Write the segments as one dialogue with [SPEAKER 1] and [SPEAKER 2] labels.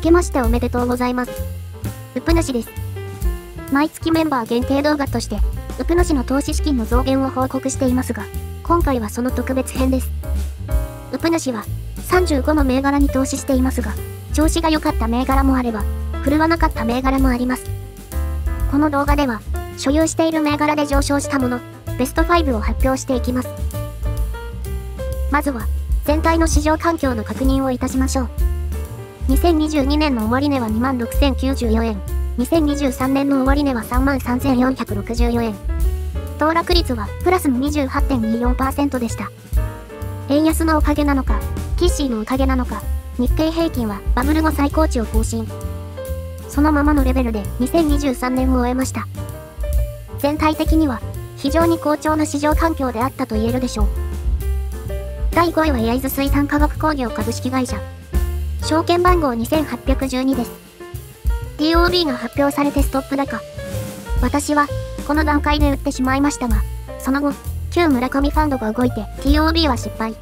[SPEAKER 1] けましておめでとうございます。うぷ主です。毎月メンバー限定動画として、うぷ主の投資資金の増減を報告していますが、今回はその特別編です。うぷ主は、35の銘柄に投資していますが、調子が良かった銘柄もあれば、振るわなかった銘柄もあります。この動画では、所有している銘柄で上昇したもの、ベスト5を発表していきます。まずは、全体の市場環境の確認をいたしましょう。2022年の終値は26,094円。2023年の終値は33,464円。騰落率はプラスの28.24%でした。円安のおかげなのか、キッシーのおかげなのか、日経平均はバブル後最高値を更新。そのままのレベルで2023年を終えました。全体的には非常に好調な市場環境であったと言えるでしょう。第5位は焼津水産化学工業株式会社。証券番号2812です。TOB が発表されてストップ高。私は、この段階で売ってしまいましたが、その後、旧村上ファンドが動いて TOB は失敗。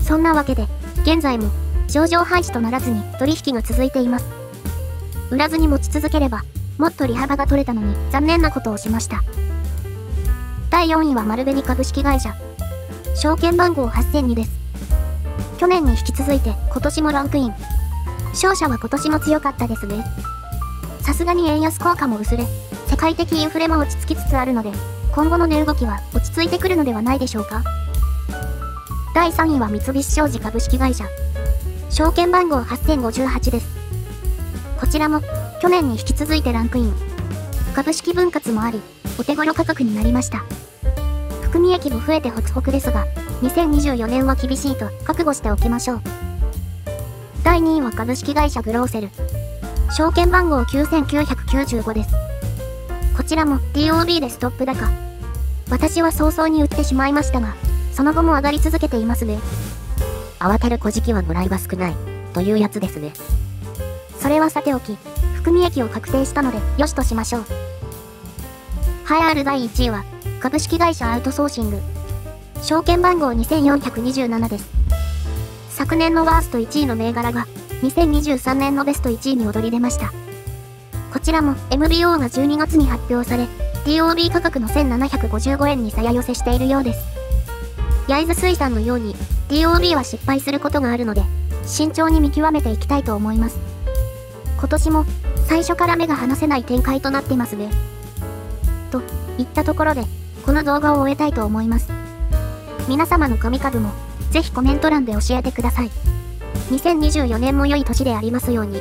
[SPEAKER 1] そんなわけで、現在も、上場廃止とならずに取引が続いています。売らずに持ち続ければ、もっと利幅が取れたのに残念なことをしました。第4位は丸紅株式会社。証券番号8002です。去年に引き続いて今年もランクイン。勝者は今年も強かったですね。さすがに円安効果も薄れ、世界的インフレも落ち着きつつあるので、今後の値動きは落ち着いてくるのではないでしょうか。第3位は三菱商事株式会社。証券番号8058です。こちらも、去年に引き続いてランクイン。株式分割もあり、お手頃価格になりました。含み益も増えてホクホクですが、2024年は厳しいと覚悟しておきましょう。第2位は株式会社グローセル。証券番号9995です。こちらも TOB でストップ高。私は早々に売ってしまいましたが、その後も上がり続けていますね。
[SPEAKER 2] 慌てる小時はもらいは少ない、というやつですね。
[SPEAKER 1] それはさておき、含み益を確定したので、よしとしましょう。栄えある第1位は、株式会社アウトソーシング。証券番号2427です。昨年のワースト1位の銘柄が、2023年のベスト1位に躍り出ました。こちらも MBO が12月に発表され、TOB 価格の1755円に鞘寄せしているようです。焼津水産のように TOB は失敗することがあるので、慎重に見極めていきたいと思います。今年も最初から目が離せない展開となってますね。といったところで、この動画を終えたいと思います。皆様の神株も、ぜひコメント欄で教えてください。2024年も良い年でありますように。